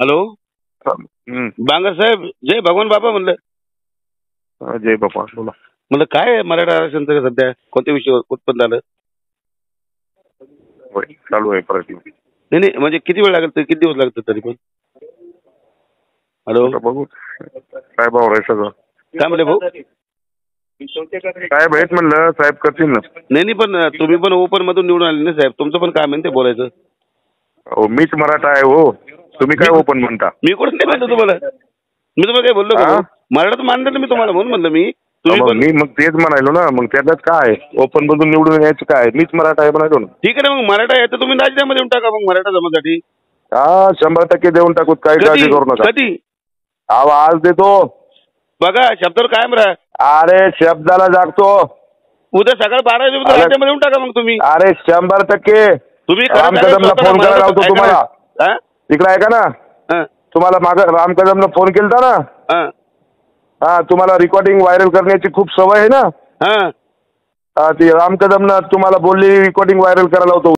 Hello. Bangar साहेब जय भगवान बाबा म्हणलं. हा, जय बापा बोला. म्हणलं काय आहे मराठा आरक्षणचं सध्या? कोणत्या विषय उत्पन्न झालं? होय चालू आहे परत नाही नाही म्हणजे किती वेळ लागेल तरी किती दिवस लागतात तरी पण? हॅलो? आता बघू. साहेब आहे सगळं? काय म्हणले भाऊ? साहेब आहेत म्हणलं साहेब करतील ना. नाही नाही पण तुम्ही पण ओपन मधून निवडून आले ना साहेब. तुमचं पण काम आहे ना ते बोलायचं. मीच मराठा आहे हो. तुम्ही काय ओपन म्हणता? मी कोण नाही म्हणतो तुम्हाला. मी तुम्हाला काय बोललो का? हा? मानलं ना मी तुम्हाला म्हणून म्हणलं मी. तुम्ही मग पण मी मग तेच म्हणायलो ना. मग त्याच्यात काय ओपन मधून निवडून यायचं काय मीच मराठा आहे म्हणायलो ना. ठीक आहे ना मग मराठा आहे तर तुम्ही राजीनामा देऊन टाका मग मराठा जमासाठी हा शंभर टक्के देऊन टाकू काही काळजी कधी करू नका. कधी? अहो, आज देतो. बघा शब्दावर कायम राहा. अरे शब्दाला जागतो. उद्या सकाळ बारा वाजेपर्यंत अरे- राजीनामा देऊन टाका मग तुम्ही. अरे शंभर टक्के. तुम्ही राम कदमला फोन करायला लावतो. तुम्हाला. तिकडे ऐका ना? हा, तुम्हाला माग राम कदमला फोन केलता ना? हा, हा तुम्हाला रेकॉर्डिंग व्हायरल करण्याची खूप सवय आहे ना? हा. हा ती राम कदमनं तुम्हाला बोलली रेकॉर्डिंग व्हायरल करायला होतो.